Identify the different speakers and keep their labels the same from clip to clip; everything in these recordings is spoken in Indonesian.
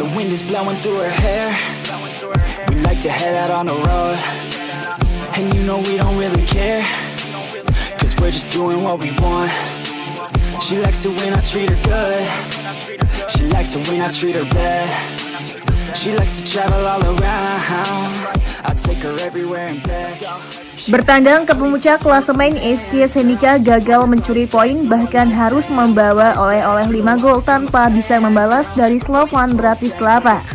Speaker 1: The wind is blowing through her hair. We like to head out on the road. And you know we don't really care. Cause we're just doing what we want. She likes it when I treat her good. She likes it when I treat her bad.
Speaker 2: Bertandang ke pemuncak klasemen SC Senika gagal mencuri poin bahkan harus membawa oleh-oleh 5 gol tanpa bisa membalas dari Slovan Bratislava.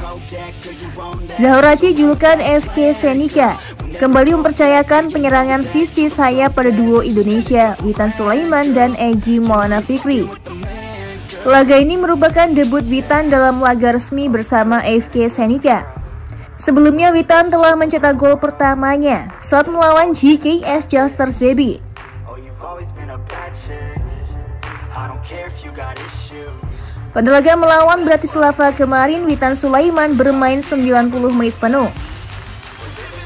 Speaker 2: Zahoraci julukan FK Senika kembali mempercayakan penyerangan sisi sayap pada duo Indonesia Witan Sulaiman dan Egi Maulana Fikri. Laga ini merupakan debut Witan dalam laga resmi bersama FK Senika. Sebelumnya Witan telah mencetak gol pertamanya saat melawan GKS Juster Zebi. Pada laga melawan Bratislava kemarin, Witan Sulaiman bermain 90 menit penuh.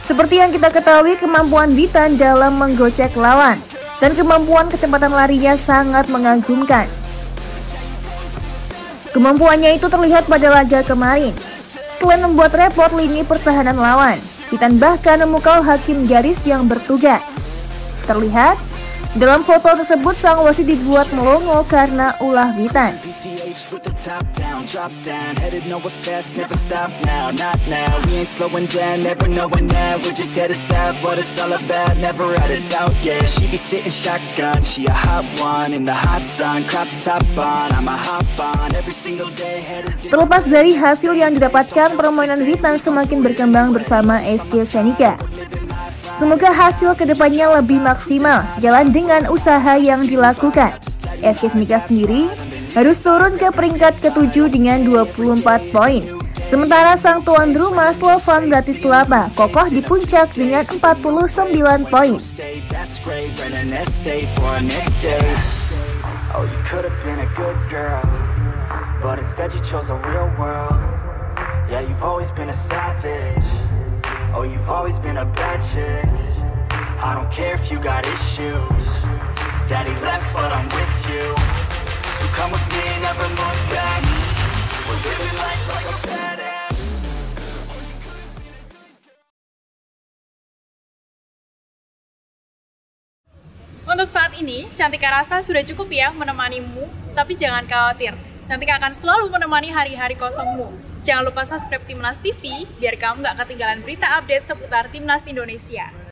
Speaker 2: Seperti yang kita ketahui, kemampuan Witan dalam menggocek lawan dan kemampuan kecepatan larinya sangat mengagumkan. Kemampuannya itu terlihat pada laga kemarin, Selain membuat repot lini pertahanan lawan, Titan bahkan memukau hakim garis yang bertugas. Terlihat, dalam foto tersebut sang wasit dibuat melongo karena ulah Witan. Terlepas dari hasil yang didapatkan, permainan Witan semakin berkembang bersama FK Senika. Semoga hasil ke depannya lebih maksimal sejalan dengan usaha yang dilakukan. FK Senika sendiri harus turun ke peringkat ketujuh dengan 24 poin. Sementara sang tuan rumah Slovan Bratislava kokoh di puncak dengan 49 poin.
Speaker 1: Oh, you've always been a bad chick. I don't care if you got issues. Daddy left, but I'm with you. So come with me, never look back. We're living life like a badass.
Speaker 3: Untuk saat ini, Cantika rasa sudah cukup ya menemanimu, tapi jangan khawatir. Cantika akan selalu menemani hari-hari kosongmu. Jangan lupa subscribe Timnas TV biar kamu nggak ketinggalan berita update seputar Timnas Indonesia.